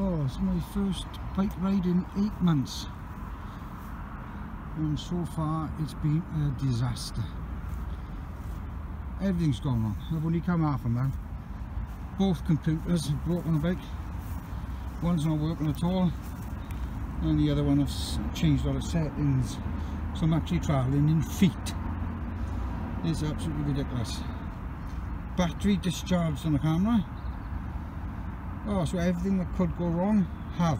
Oh, it's my first bike ride in eight months. And so far it's been a disaster. Everything's gone wrong. I've only come half a mile. Both computers have broken the bike. One's not working at all. And the other one has changed all the settings. So I'm actually travelling in feet. It's absolutely ridiculous. Battery discharged on the camera. Oh, so everything that could go wrong, have.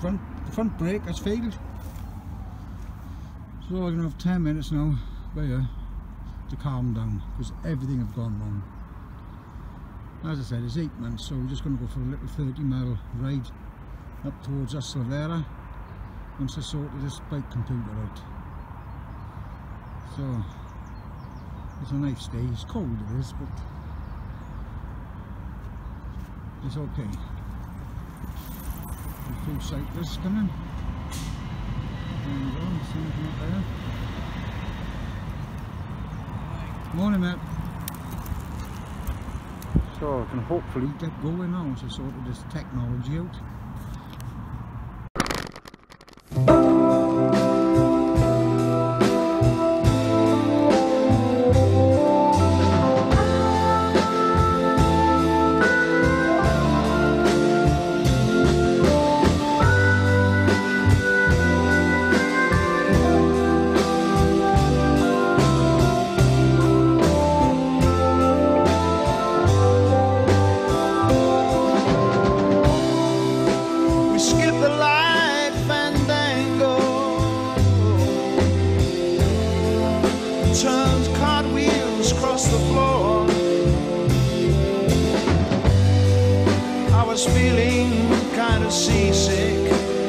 Front, the front brake has failed. So I'm going to have 10 minutes now by to calm down because everything have gone wrong. As I said, it's 8 months, so we're just going to go for a little 30 mile ride up towards Ystalyfera once I sorted this bike computer out. So, it's a nice day, it's cold it is, but it's okay. A few cyclists coming. There you go, see anything up there. Morning mate. So I can hopefully get going now once I sorted this technology out. Was feeling kind of seasick.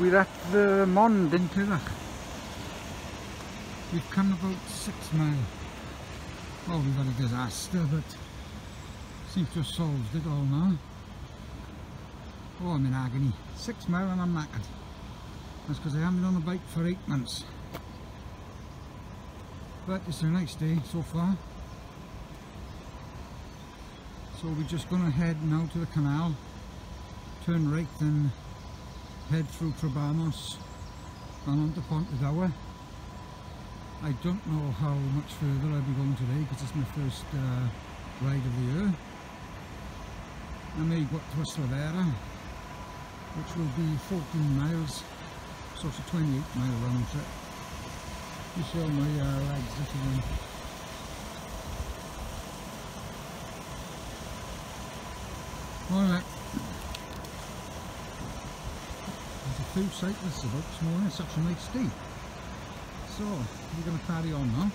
We're at the Mond in Clydach. We've come about six mile. Well, we've had a disaster, but seems to have solved it all now. Oh, I'm in agony. Six mile and I'm knackered. That's because I haven't been on the bike for eight months. But it's a nice day so far. So we're just going to head now to the canal, turn right and head through Trebanos and onto Pontegower. I don't know how much further I'll be going today because it's my first uh, ride of the year. I may go up to Ystalyfera, which will be 14 miles, so it's a 28 mile round trip. You all my uh, legs looking Alright. A few cyclists about this morning, such a nice day. So, we're going to carry on now.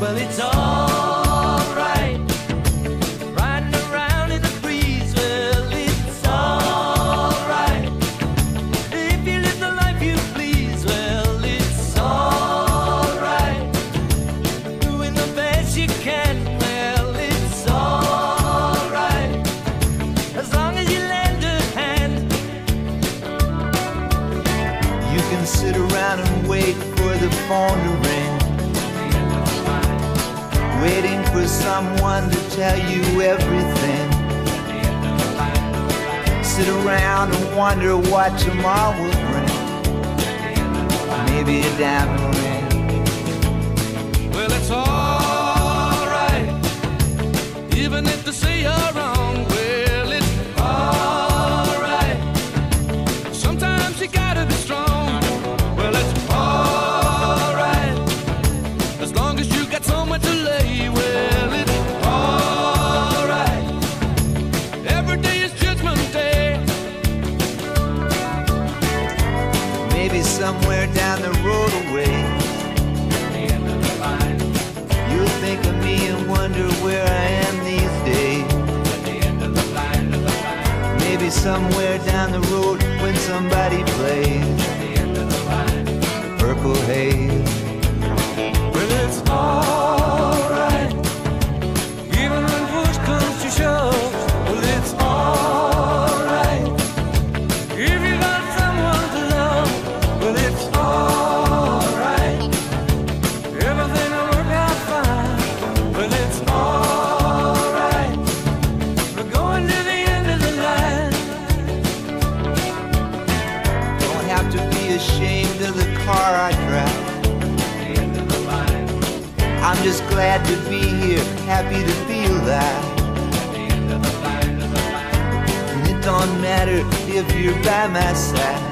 Well, it's alright. Someone to tell you everything. Sit around and wonder what tomorrow will bring. Maybe a diamond somewhere down the road away. You'll think of me and wonder where I am these days. Maybe somewhere down the road when somebody plays the Purple Haze. Happy to feel that. And it don't matter if you're by my side.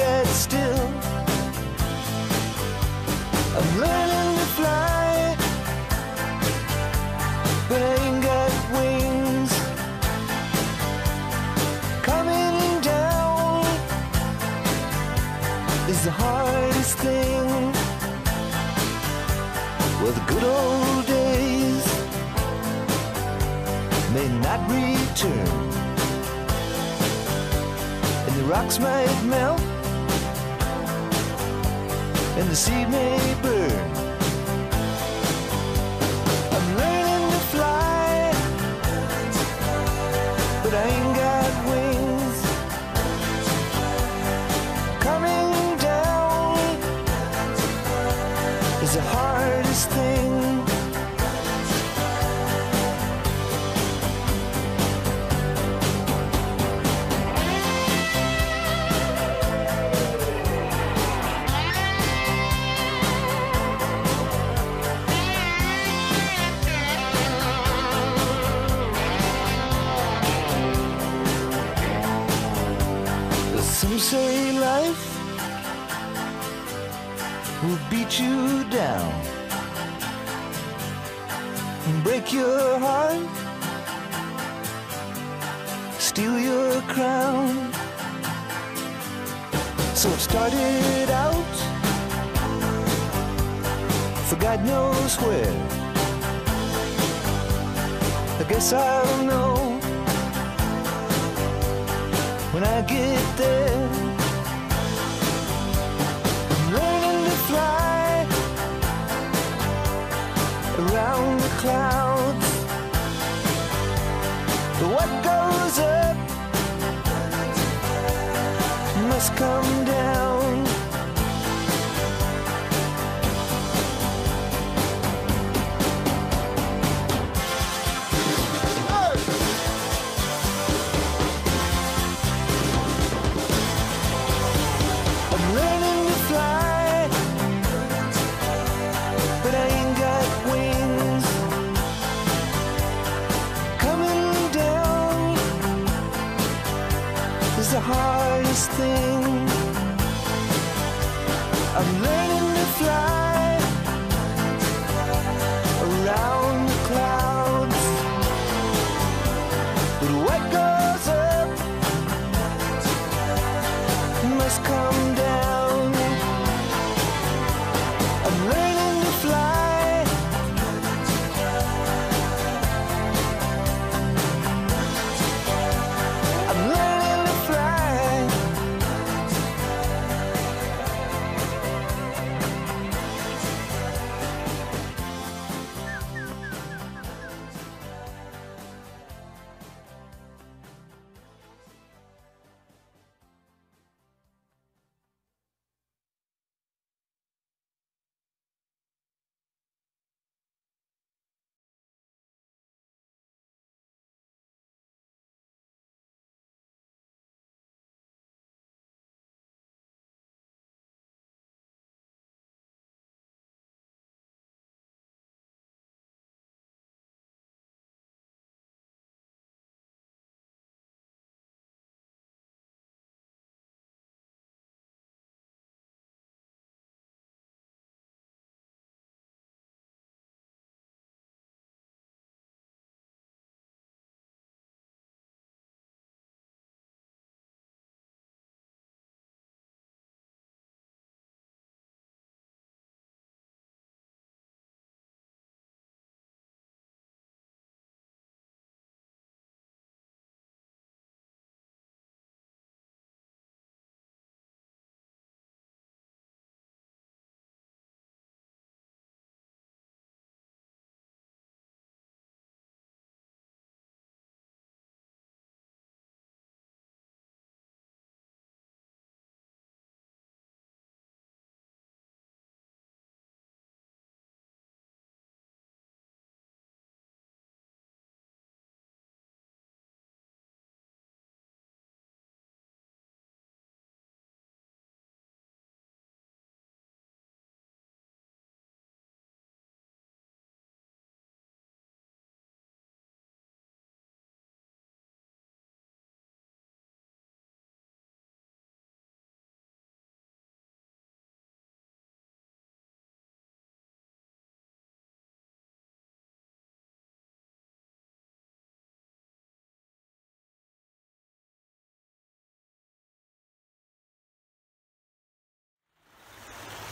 Got still. I'm learning to fly, but got wings. Coming down is the hardest thing. Well, the good old days may not return, and the rocks might melt and the seed may burn. So it started out for God knows where. I guess I'll know when I get there. I'm learning to fly around the clouds. But what goes up come down. Hardest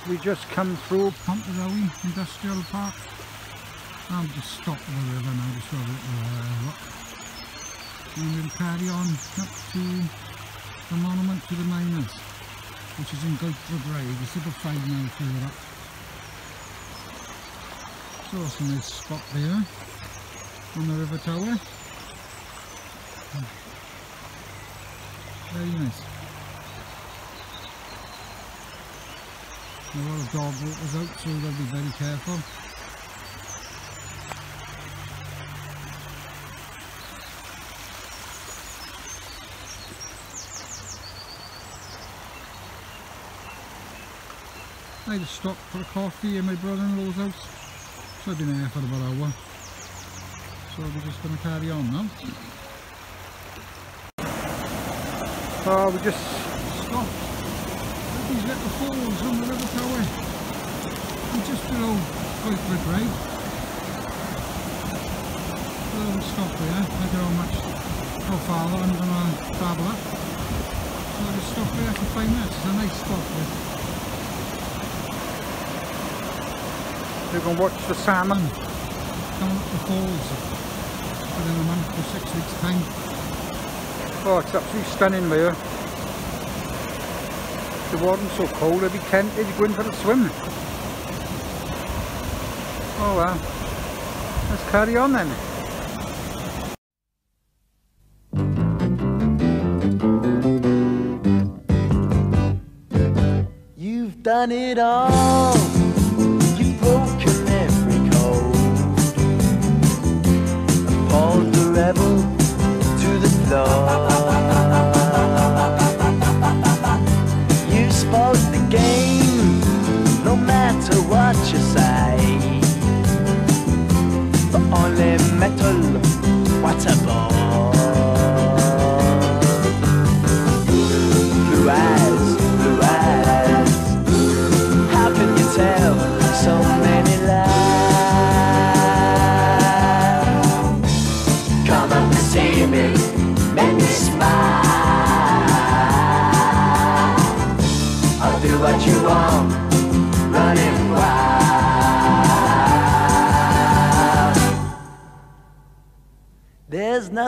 we just come through Pontardawe Industrial Park. I'll just stop the river now just for a look. And we'll carry on up to the monument to the miners, which is in Guildford Road. It's about five miles further up. So it's a nice spot there on the river Tawe. Very nice. A lot of dog walkers out, so they'll be very careful. I just stopped for a coffee in my brother-in-law's house. So I've been there for about an hour. So we're just going to carry on now. So we just stopped at these little falls on the river Tawe. We're just below Guildford Drive. So we'll stop there. I don't know how much, how far I'm going to travel up. So I'll just stop there for five minutes. It's a nice spot there. You can watch the salmon come up the falls within a month or six weeks time. Oh, it's absolutely stunning there. It wasn't so cold, I'd be tempted to go in for a swim. Oh well, let's carry on then. You've done it all. You've broken every code. Appalled the rebel to the floor.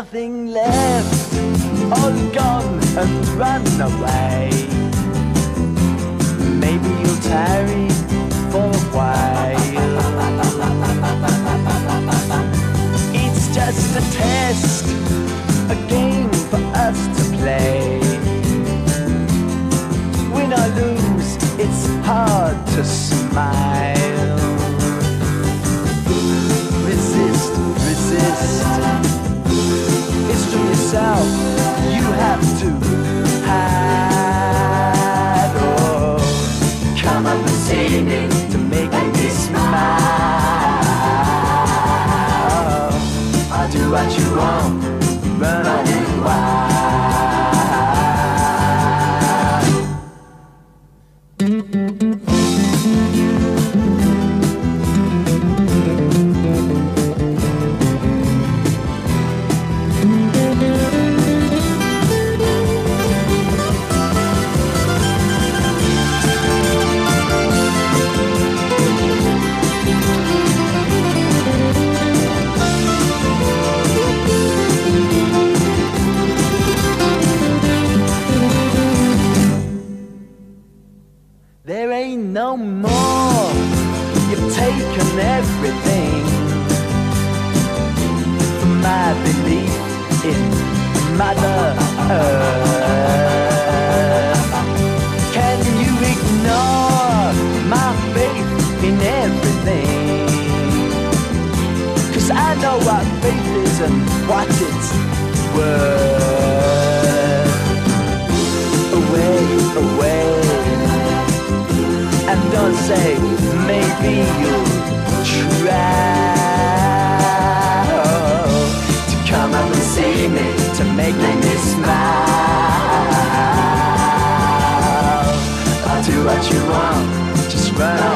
Nothing left, all gone and run away. Maybe you'll tarry for a while. No more. You've taken everything from my belief in Mother Earth. Can you ignore my faith in everything? Cause I know what faith is and what it's worth. Away, away say maybe you'll try to come up and see me to make me smile. I'll do what you want, just run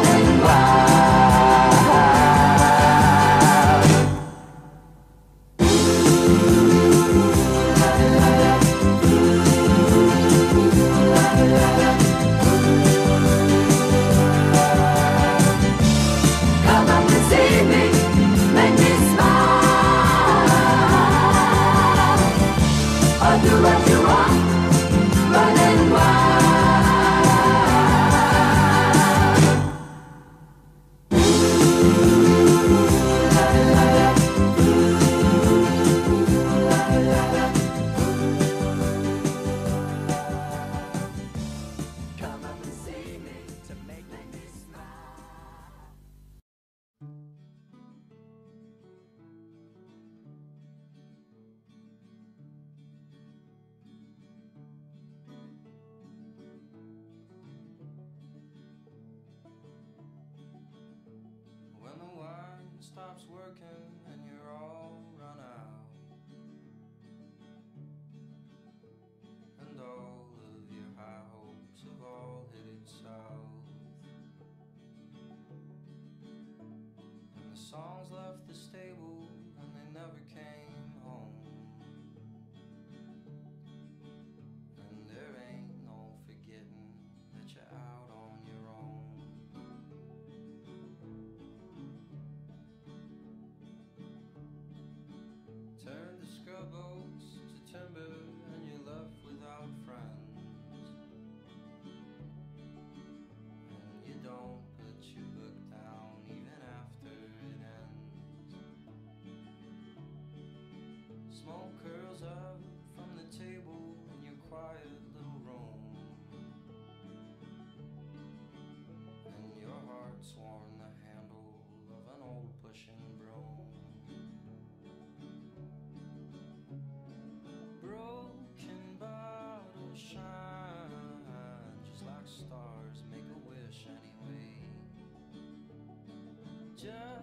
Just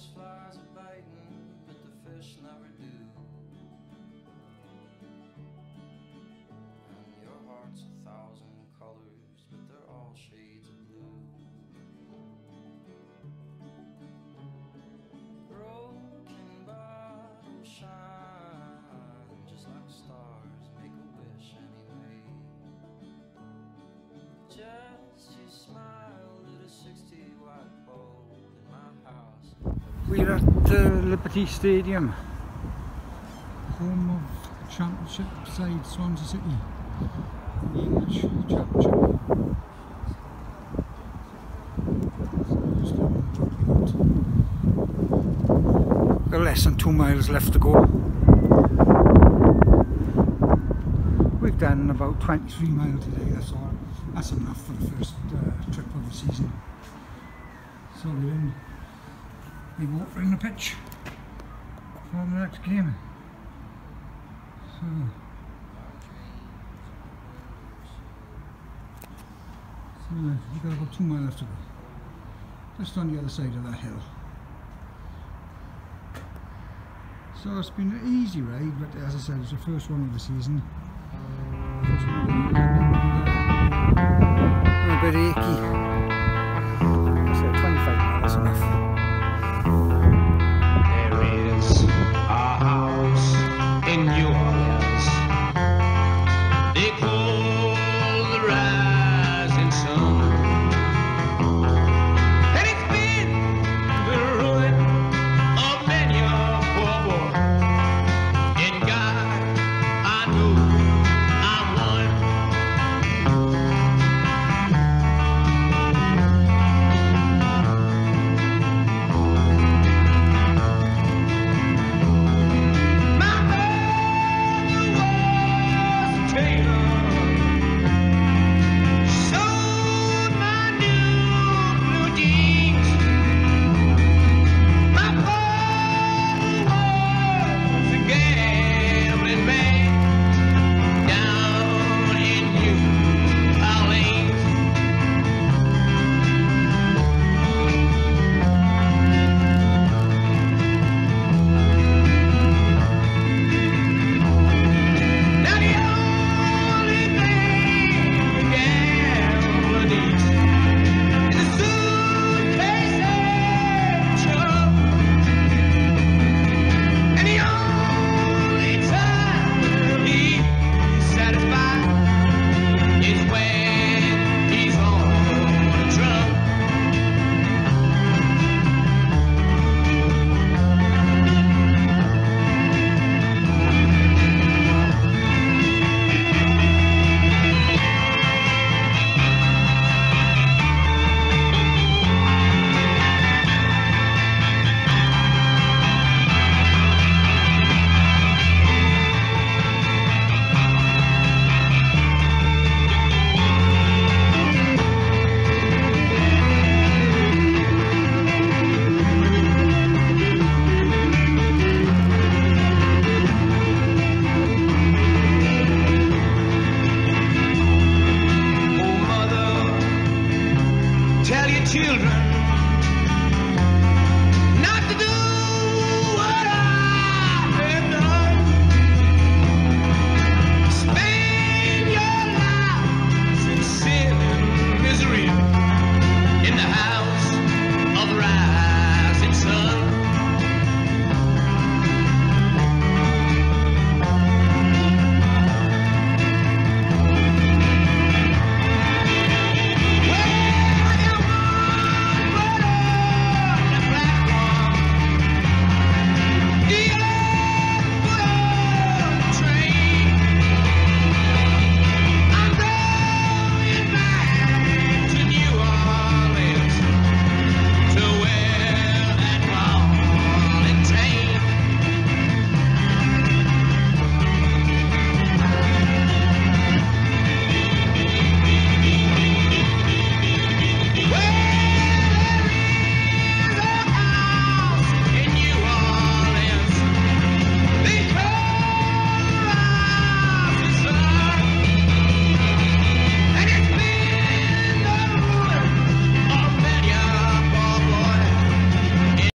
And flies are biting But the fish never do And your heart's a thousand colors But they're all shades of blue Broken bottles shine just like stars. Make a wish anyway. Just We're at uh, Liberty Stadium, home of Championship side Swansea City, the English Championship. Just down the rugby road. Got less than two miles left to go. We've done about 23 miles today, that's all. That's enough for the first uh, trip of the season. So we're in we watering the pitch for the next game. So, so we've got about two miles to go. Just on the other side of that hill. So it's been an easy ride, but as I said, it's the first one of the season.